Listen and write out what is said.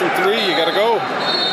less three, you gotta go.